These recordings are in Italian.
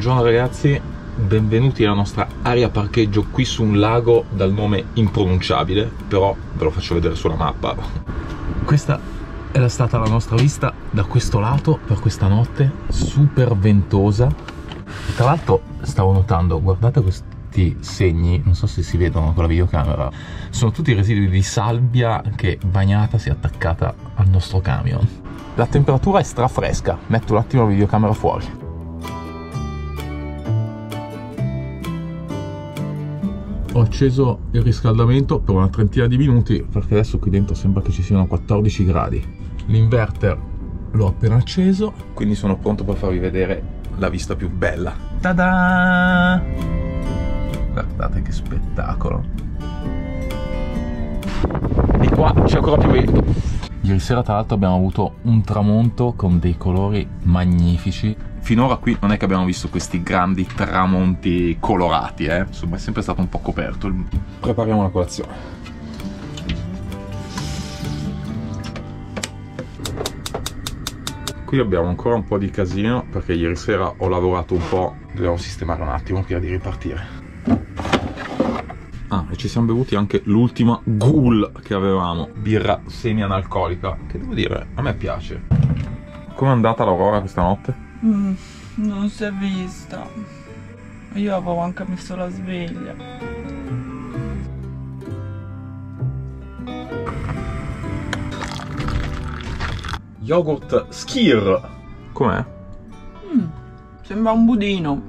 Buongiorno ragazzi, benvenuti alla nostra area parcheggio qui su un lago dal nome impronunciabile, però ve lo faccio vedere sulla mappa. Questa era stata la nostra vista da questo lato per questa notte, super ventosa. Tra l'altro stavo notando, guardate questi segni, non so se si vedono con la videocamera, sono tutti residui di sabbia che bagnata si è attaccata al nostro camion. La temperatura è strafresca, metto un attimo la videocamera fuori. Ho acceso il riscaldamento per una trentina di minuti. Perché adesso qui dentro sembra che ci siano 14 gradi. L'inverter l'ho appena acceso. Quindi sono pronto per farvi vedere la vista più bella. Tada! guardate che spettacolo. Di qua c'è ancora più vento. Ieri sera tra l'altro abbiamo avuto un tramonto con dei colori magnifici finora qui non è che abbiamo visto questi grandi tramonti colorati, eh? insomma è sempre stato un po' coperto. Prepariamo la colazione. Qui abbiamo ancora un po' di casino perché ieri sera ho lavorato un po', dobbiamo sistemare un attimo prima di ripartire. Ah, e ci siamo bevuti anche l'ultima ghoul che avevamo, birra semi-analcolica, che devo dire, a me piace. Com'è andata l'Aurora questa notte? Mm, non si è vista. Io avevo anche messo la sveglia. Yogurt Skir. Com'è? Mm, sembra un budino.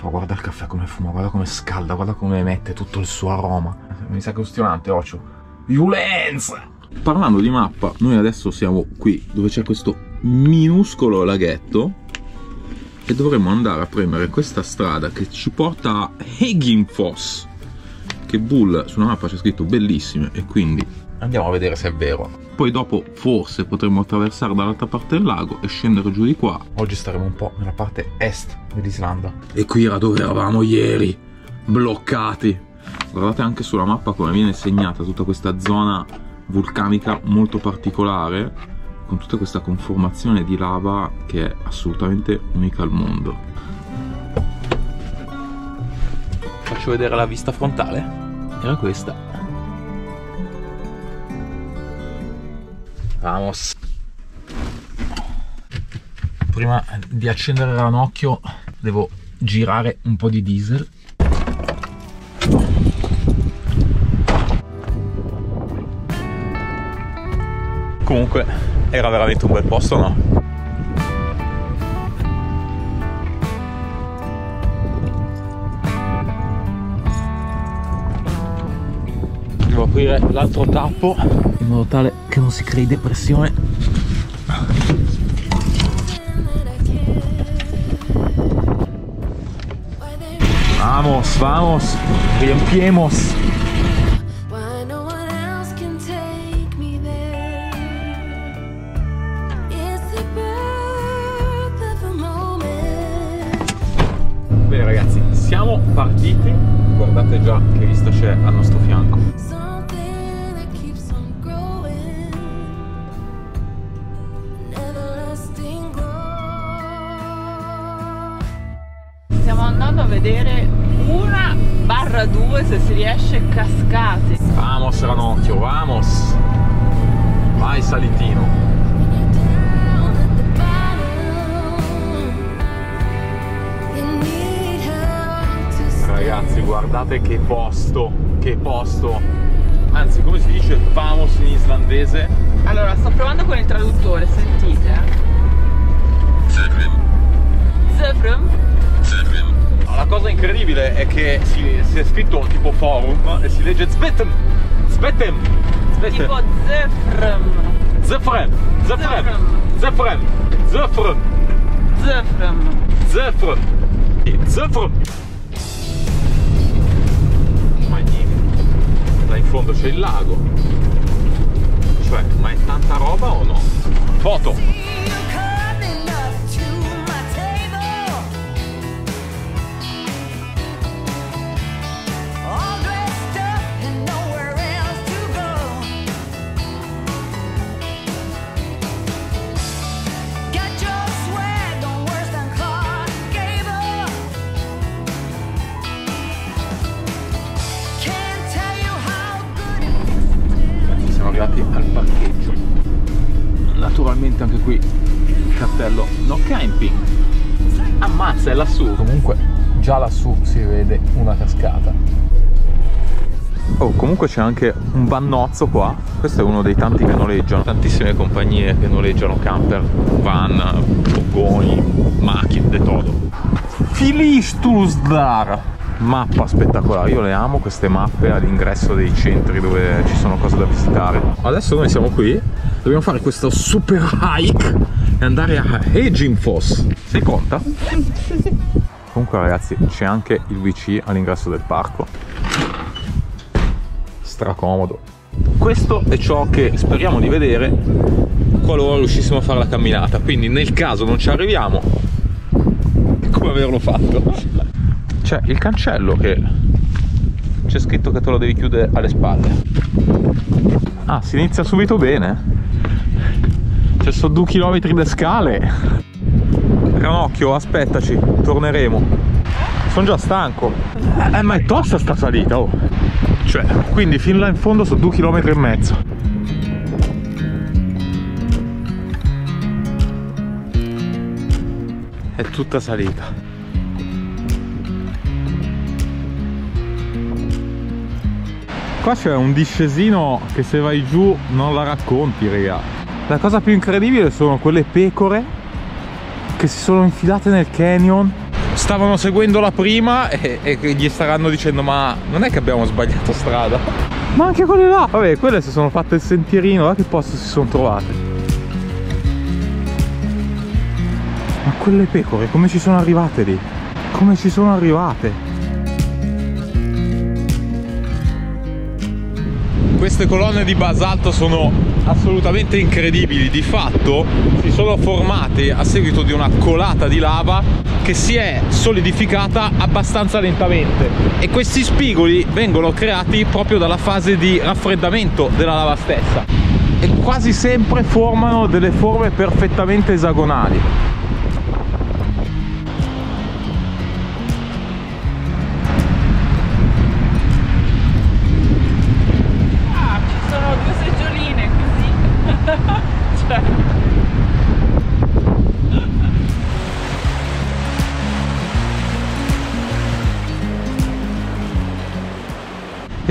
Oh, guarda il caffè come fuma, guarda come scalda, guarda come emette tutto il suo aroma. Mi sa che è ustionante, Ocio. Violenza! Parlando di mappa, noi adesso siamo qui dove c'è questo minuscolo laghetto e dovremmo andare a prendere questa strada che ci porta a Heginfoss che Bull sulla mappa c'è scritto bellissime e quindi andiamo a vedere se è vero. Poi dopo forse potremmo attraversare dall'altra parte del lago e scendere giù di qua. Oggi staremo un po' nella parte est dell'Islanda. E qui era dove eravamo ieri bloccati. Guardate anche sulla mappa come viene segnata tutta questa zona vulcanica molto particolare con tutta questa conformazione di lava che è assolutamente unica al mondo. Faccio vedere la vista frontale. Era questa. Vamos. Prima di accendere ranocchio devo girare un po' di diesel comunque era veramente un bel posto, no? Devo aprire l'altro tappo in modo tale che non si crei depressione. Vamos, vamos, riempiemos. Partiti. Guardate già che vista c'è al nostro fianco. Stiamo andando a vedere una barra due se si riesce cascate vamos Ranocchio vamos. Vai Salitino ragazzi guardate che posto che posto. Anzi come si dice? Vamos in islandese. Allora sto provando con il traduttore sentite. Zefrim la cosa incredibile è che si, si, è scritto tipo forum e si legge Zvetem. Zvetem. Tipo Zefrem. Zefrem. Zefrem Zefrem. Zefrem. Zefrem Zefrem. Zefrem in fondo c'è il lago cioè ma è tanta roba o no? foto comunque c'è anche un vannozzo qua. Questo è uno dei tanti che noleggiano. Tantissime compagnie che noleggiano camper van fogoni macchine de todo Filistusdar mappa spettacolare. Io le amo queste mappe all'ingresso dei centri dove ci sono cose da visitare. Adesso noi siamo qui. Dobbiamo fare questo super hike e andare a Hegimfoss sei pronta? comunque ragazzi c'è anche il WC all'ingresso del parco stracomodo questo è ciò che speriamo di vedere qualora riuscissimo a fare la camminata. Quindi nel caso non ci arriviamo come averlo fatto. C'è il cancello che c'è scritto che te lo devi chiudere alle spalle. Ah si inizia subito bene. C'è sono due chilometri di scale. Ranocchio aspettaci torneremo. Sono già stanco. Eh, ma è tosta sta salita oh. Cioè quindi fin là in fondo sono due chilometri e mezzo è tutta salita Qua c'è un discesino che se vai giù non la racconti, raga. La cosa più incredibile sono quelle pecore che si sono infilate nel canyon. Stavano seguendo la prima e, e gli staranno dicendo ma non è che abbiamo sbagliato strada. Ma anche quelle là! Vabbè, quelle si sono fatte il sentierino, da che posto si sono trovate? Ma quelle pecore come ci sono arrivate lì? Come ci sono arrivate? Queste colonne di basalto sono assolutamente incredibili. Di fatto si sono formate a seguito di una colata di lava che si è solidificata abbastanza lentamente. E questi spigoli vengono creati proprio dalla fase di raffreddamento della lava stessa. E quasi sempre formano delle forme perfettamente esagonali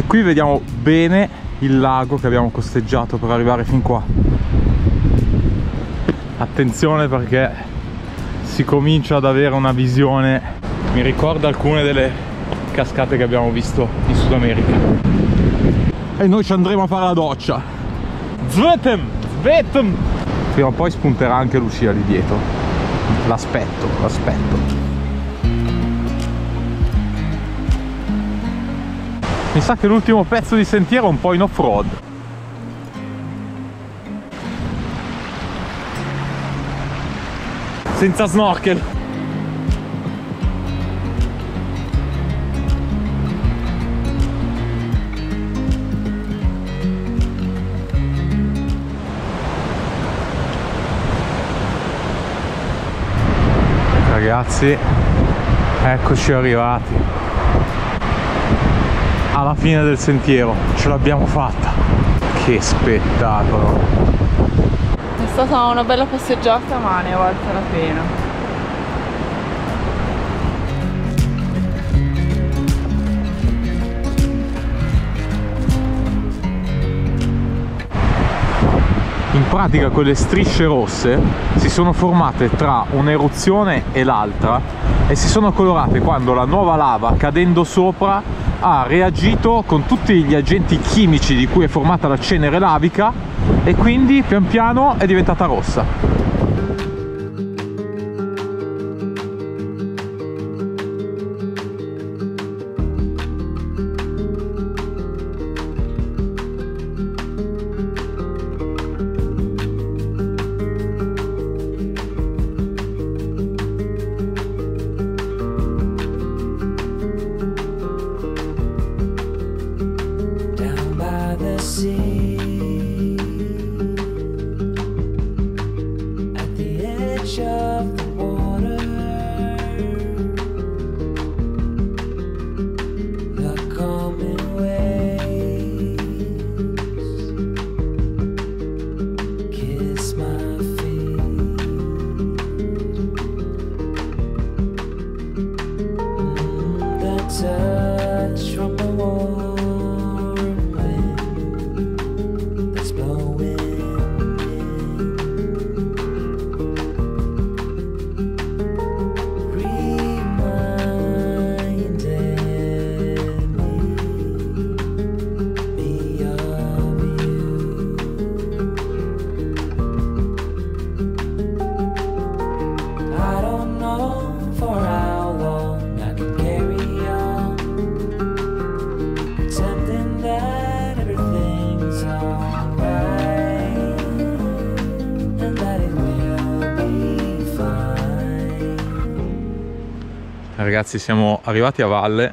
qui vediamo bene il lago che abbiamo costeggiato per arrivare fin qua. Attenzione perché si comincia ad avere una visione. Mi ricorda alcune delle cascate che abbiamo visto in Sud America. E noi ci andremo a fare la doccia. Zvetem! Zvetem! prima o poi spunterà anche Lucia lì dietro. L'aspetto, l'aspetto mi sa che l'ultimo pezzo di sentiero è un po' in off-road. Senza snorkel. Ragazzi eccoci arrivati alla fine del sentiero. Ce l'abbiamo fatta. Che spettacolo. È stata una bella passeggiata ma ne è valsa la pena in pratica quelle strisce rosse si sono formate tra un'eruzione e l'altra e si sono colorate quando la nuova lava cadendo sopra ha reagito con tutti gli agenti chimici di cui è formata la cenere lavica e quindi pian piano è diventata rossa Ragazzi siamo arrivati a valle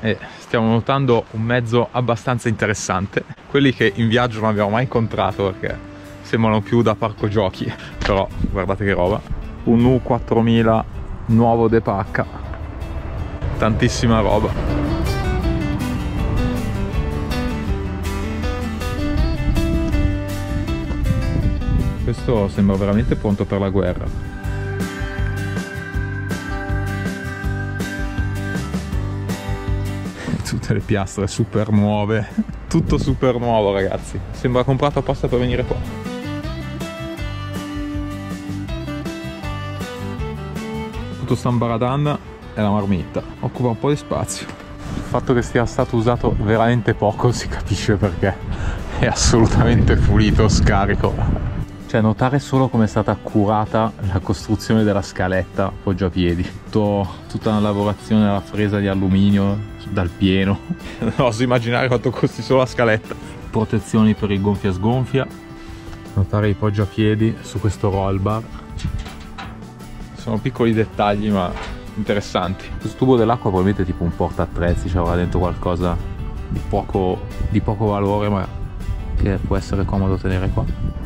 e stiamo notando un mezzo abbastanza interessante. Quelli che in viaggio non abbiamo mai incontrato perché sembrano più da parco giochi. Però guardate che roba. Un U4000 nuovo De Pacca. Tantissima roba. Questo sembra veramente pronto per la guerra. Tutte le piastre super nuove. Tutto super nuovo ragazzi. Sembra comprato apposta per venire qua. Tutto Stambaradan è la marmitta. Occupa un po' di spazio. Il fatto che sia stato usato veramente poco si capisce perché è assolutamente pulito scarico cioè notare solo come è stata curata la costruzione della scaletta poggiapiedi. Tutto, tutta una lavorazione alla fresa di alluminio dal pieno. Non oso immaginare quanto costi solo la scaletta. Protezioni per il gonfia sgonfia. Notare i poggiapiedi su questo roll bar. Sono piccoli dettagli ma interessanti. Questo tubo dell'acqua probabilmente è tipo un porta attrezzi cioè dentro qualcosa di poco, di poco valore ma che può essere comodo tenere qua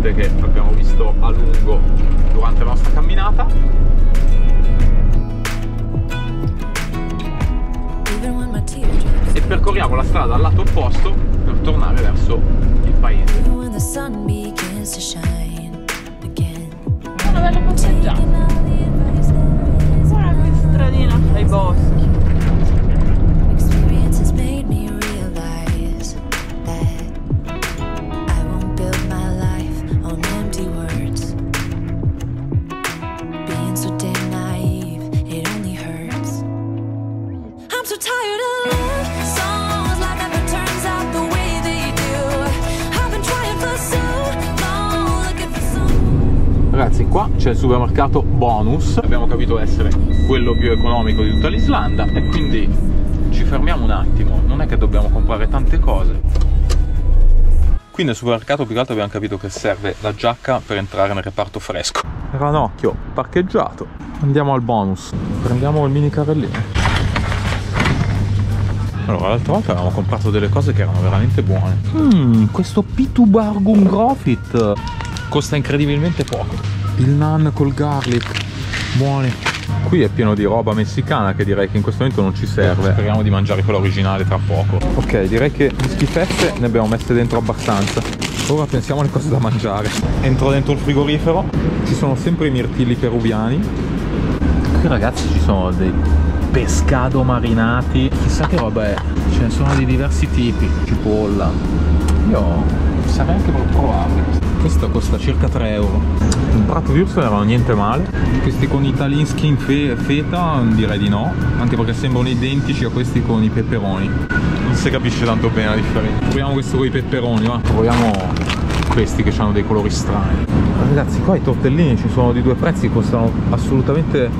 ponte che abbiamo visto a lungo durante la nostra camminata. E percorriamo la strada al lato opposto per tornare verso il paese. Una bella passeggiata. Guarda che stradina fra i boschi. Ragazzi qua c'è il supermercato bonus. Abbiamo capito essere quello più economico di tutta l'Islanda e quindi ci fermiamo un attimo. Non è che dobbiamo comprare tante cose. Qui nel supermercato più che altro abbiamo capito che serve la giacca per entrare nel reparto fresco. Ranocchio parcheggiato. Andiamo al bonus. Prendiamo il mini carrellino. Allora, l'altra volta avevamo comprato delle cose che erano veramente buone. Mmm, questo Pitu Bargun Grofit costa incredibilmente poco il naan col garlic. Buoni. Qui è pieno di roba messicana che direi che in questo momento non ci serve. Speriamo di mangiare quella originale tra poco. Ok direi che di schifezze ne abbiamo messe dentro abbastanza. Ora pensiamo alle cose da mangiare. Entro dentro il frigorifero. Ci sono sempre i mirtilli peruviani. Qui ragazzi ci sono dei pescado marinati. Chissà che roba è. Ce ne sono di diversi tipi. Cipolla. Io sarei anche per provarli questo costa circa 3 euro. Un prato di urso erano niente male. Questi con i talinschi in fe feta direi di no. Anche perché sembrano identici a questi con i peperoni non si capisce tanto bene la differenza. Proviamo questo con i peperoni va. Proviamo questi che hanno dei colori strani. Ragazzi qua i tortellini ci sono di due prezzi costano assolutamente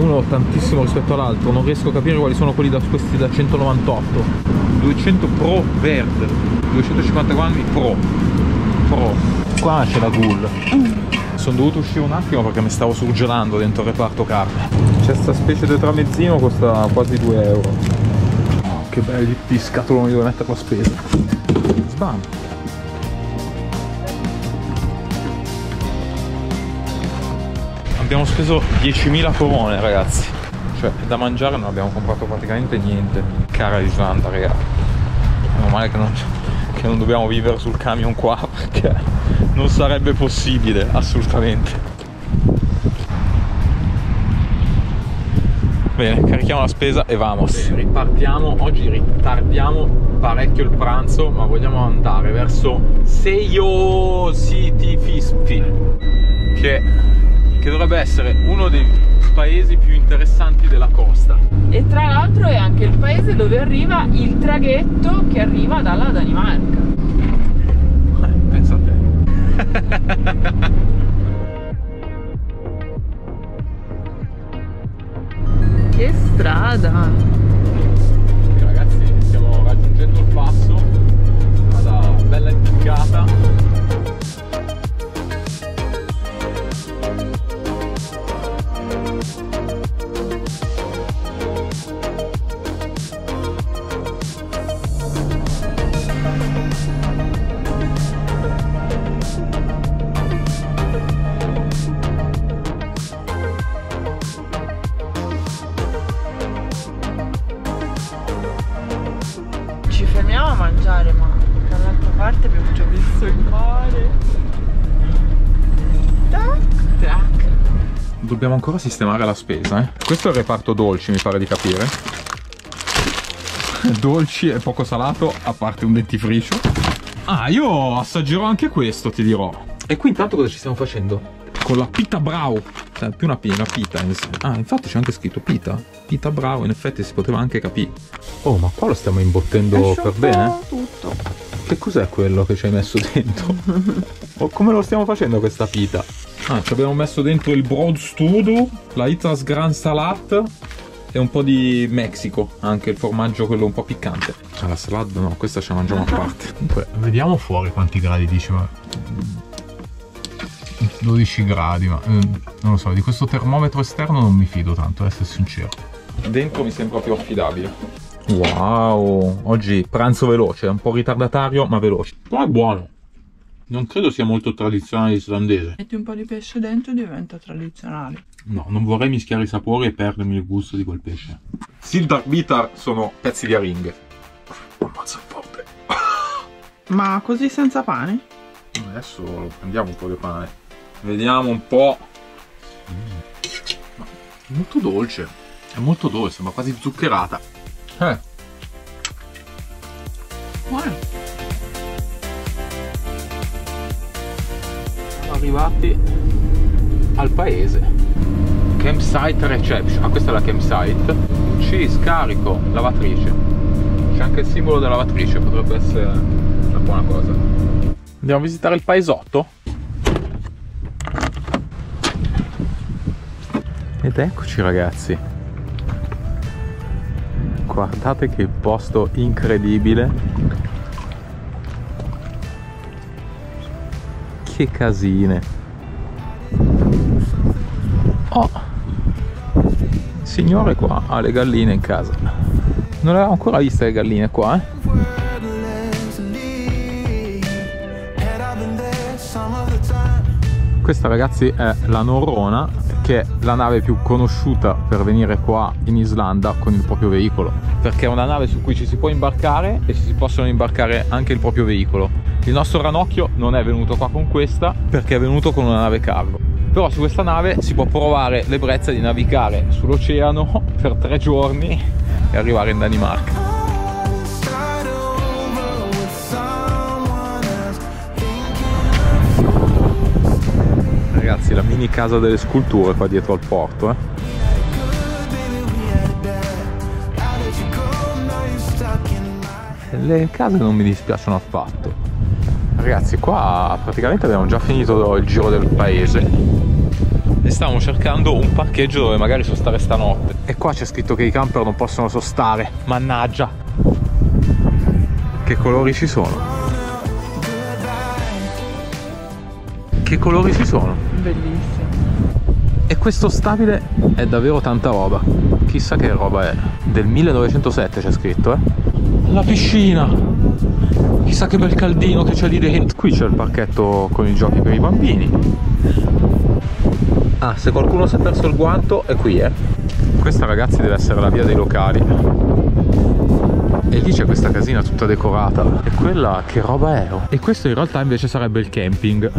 uno tantissimo rispetto all'altro. Non riesco a capire quali sono quelli da questi da 198 200 pro verde 250 grammi pro Pro. Qua c'è la ghoul. Sono dovuto uscire un attimo perché mi stavo surgelando dentro il reparto carne. C'è sta specie di tramezzino, costa quasi 2 euro. Oh, che belli i scatoloni dove mettere la spesa. Sbam. Abbiamo speso 10.000 corone ragazzi. Cioè da mangiare non abbiamo comprato praticamente niente. Cara Islanda ragazzi. Meno male che non c'è che non dobbiamo vivere sul camion qua perché non sarebbe possibile assolutamente Bene, carichiamo la spesa e vamos. Bene, ripartiamo. Oggi ritardiamo parecchio il pranzo, ma vogliamo andare verso Seio City Fispi, che, che dovrebbe essere uno dei paesi più interessanti della costa. E tra l'altro è anche il paese dove arriva il traghetto che arriva dalla Danimarca. Pensa che strada! Ragazzi, stiamo raggiungendo il passo. Strada bella impiccata. Ancora sistemare la spesa, eh. Questo è il reparto dolci, mi pare di capire. Dolci e poco salato, a parte un dentifricio. Ah, io assaggerò anche questo, ti dirò. E qui intanto cosa ci stiamo facendo? Con la pita brau. Cioè, più una, una pita. in- Ah, infatti c'è anche scritto pita. Pita brau, in effetti si poteva anche capire. Oh, ma qua lo stiamo imbottendo per bene? tutto. Che cos'è quello che ci hai messo dentro? o come lo stiamo facendo questa pita? Ah, ci abbiamo messo dentro il broad studo, la Itras Grand Salad e un po' di Mexico, anche il formaggio quello un po' piccante. Ah, la salad no, questa ce la mangiamo a parte. Comunque, vediamo fuori quanti gradi dice, ma 12 gradi, ma mm, non lo so, di questo termometro esterno non mi fido tanto, a essere sincero. Dentro mi sembra più affidabile. Wow, oggi pranzo veloce, un po' ritardatario ma veloce. Però è buono. Non credo sia molto tradizionale islandese. Metti un po' di pesce dentro e diventa tradizionale. No, non vorrei mischiare i sapori e perdermi il gusto di quel pesce. Sildark Bitar sono pezzi di aringhe. Ammazza forte. Ma così senza pane? Adesso prendiamo un po' di pane. Vediamo un po'. È molto dolce. È molto dolce, ma quasi zuccherata. Eh. Buono. Arrivati al paese. Campsite reception. Ah, questa è la campsite. Ci scarico lavatrice. C'è anche il simbolo della lavatrice, potrebbe essere una buona cosa. Andiamo a visitare il paesotto. Ed eccoci ragazzi. Guardate che posto incredibile. Che casine. Oh. Signore qua ha le galline in casa. Non le avevo ancora viste le galline qua, eh? Questa ragazzi è la Norrona, che è la nave più conosciuta per venire qua in Islanda con il proprio veicolo. Perché è una nave su cui ci si può imbarcare e ci si possono imbarcare anche il proprio veicolo. Il nostro ranocchio non è venuto qua con questa perché è venuto con una nave cargo. Però su questa nave si può provare l'ebbrezza di navigare sull'oceano per tre giorni e arrivare in Danimarca. Ragazzi, la mini casa delle sculture qua dietro al porto, eh. Le case non mi dispiacciono affatto. Ragazzi, qua praticamente abbiamo già finito il giro del paese e stavamo cercando un parcheggio dove magari sostare stanotte. E qua c'è scritto che i camper non possono sostare. Mannaggia! Che colori ci sono? Che colori ci sono? Bellissimo. E questo stabile è davvero tanta roba. Chissà che roba è. Del 1907 c'è scritto, eh. La piscina! Chissà che bel caldino che c'è lì dentro. Qui c'è il parchetto con i giochi per i bambini. Ah, se qualcuno si è perso il guanto, è qui, eh. Questa ragazzi deve essere la via dei locali. E lì c'è questa casina tutta decorata. E quella che roba è? oh? E questo in realtà invece sarebbe il camping.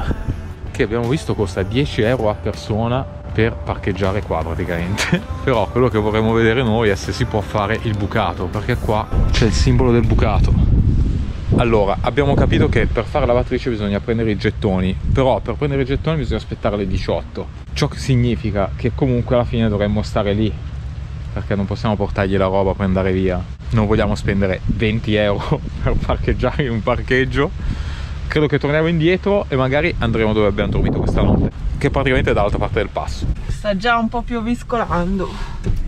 Che abbiamo visto costa 10 euro a persona per parcheggiare qua praticamente. Però quello che vorremmo vedere noi è se si può fare il bucato. Perché qua c'è il simbolo del bucato. Allora, abbiamo capito che per fare lavatrice bisogna prendere i gettoni, però per prendere i gettoni bisogna aspettare le 18. Ciò significa che comunque alla fine dovremmo stare lì, perché non possiamo portargli la roba per andare via. Non vogliamo spendere 20 euro per parcheggiare in un parcheggio, credo che torniamo indietro e magari andremo dove abbiamo dormito questa notte, che è praticamente dall'altra parte del passo. Sta già un po' pioviscolando.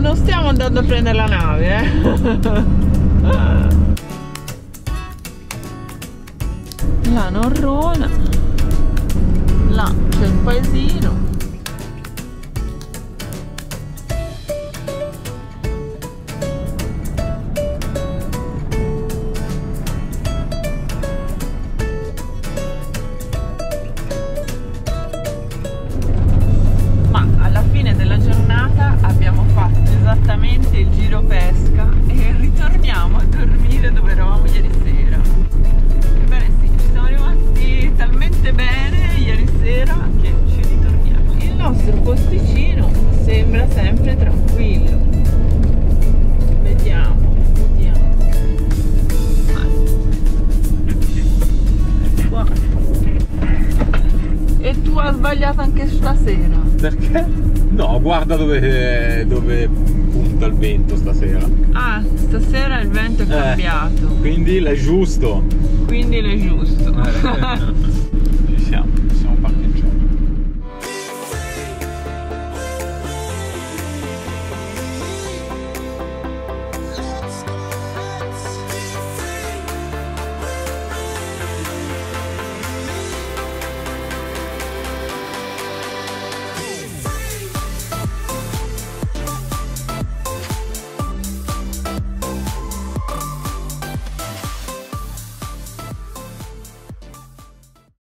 Non stiamo andando a prendere la nave, eh? La Norrona. Là c'è il paesino. Anche stasera. Perché? No, guarda dove, dove punta il vento stasera. Ah, stasera il vento è Eh. cambiato, Quindi l'è giusto. quindi è giusto. Eh,